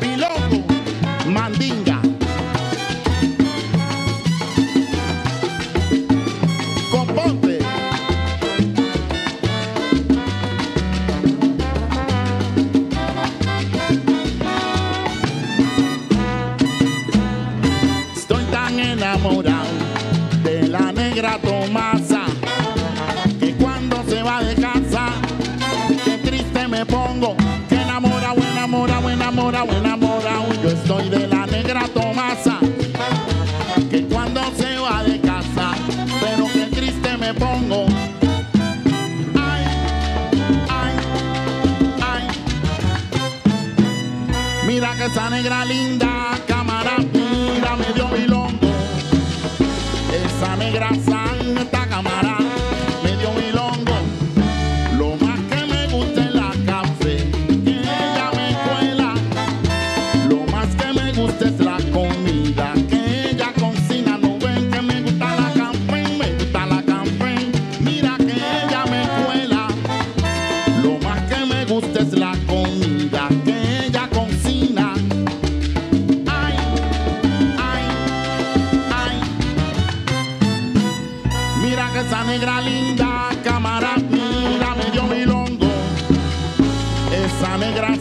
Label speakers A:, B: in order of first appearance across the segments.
A: Piloco, mandinga. Componte. Estoy tan enamorado de la negra tomada. Mira que esa negra linda cámara, mira medio milongo. Esa negra sana. esa negra linda, cámara mira, me dio milongo. Esa negra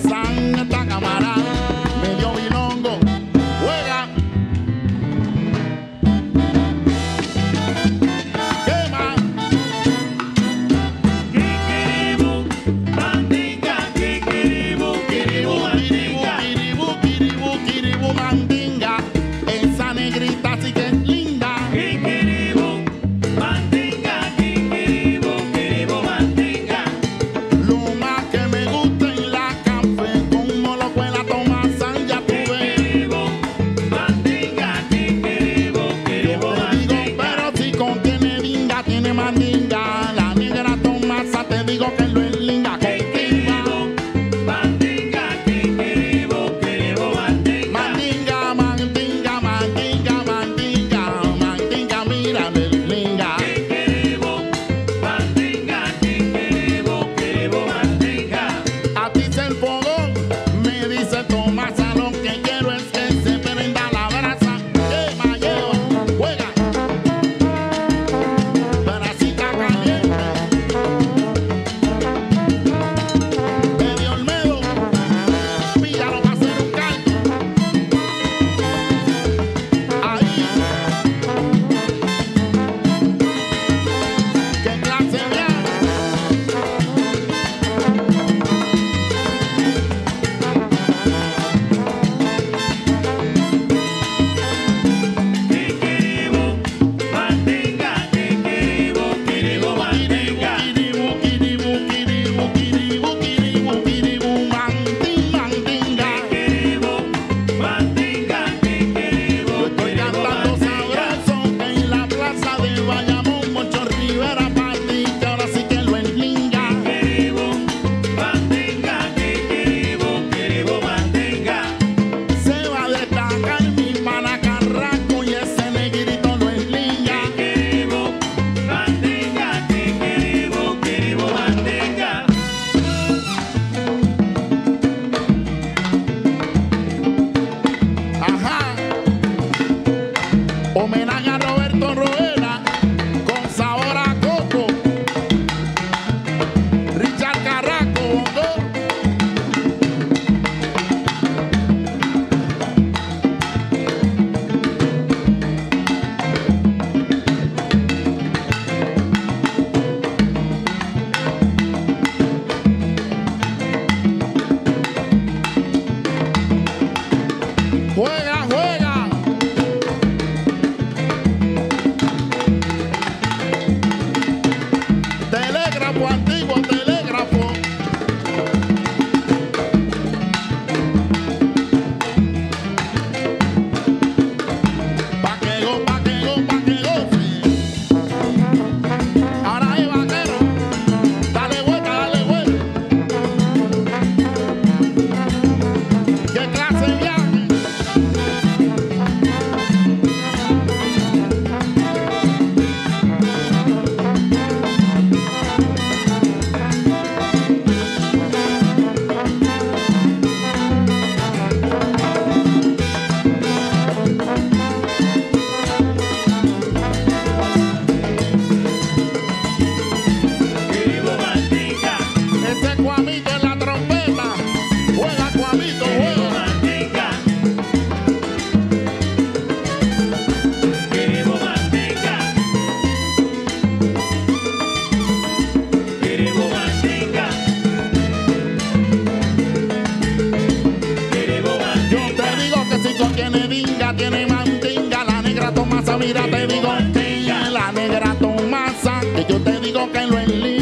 A: mira, te digo, tía, la negra Tomasa, que yo te digo que lo enlí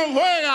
A: Não venha!